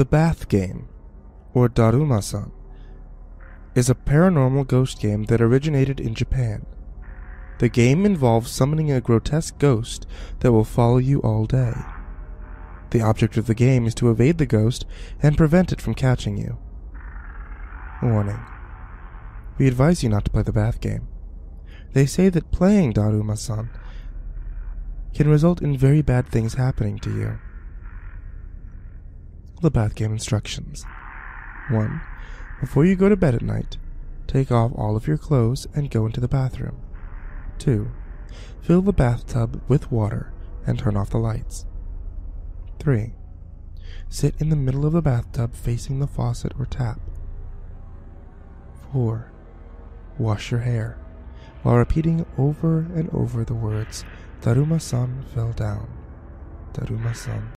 The Bath Game, or Daruma-san, is a paranormal ghost game that originated in Japan. The game involves summoning a grotesque ghost that will follow you all day. The object of the game is to evade the ghost and prevent it from catching you. Warning. We advise you not to play the bath game. They say that playing Daruma-san can result in very bad things happening to you. The bath game instructions 1. Before you go to bed at night, take off all of your clothes and go into the bathroom. 2. Fill the bathtub with water and turn off the lights. 3. Sit in the middle of the bathtub facing the faucet or tap. 4. Wash your hair while repeating over and over the words Daruma san fell down. Daruma san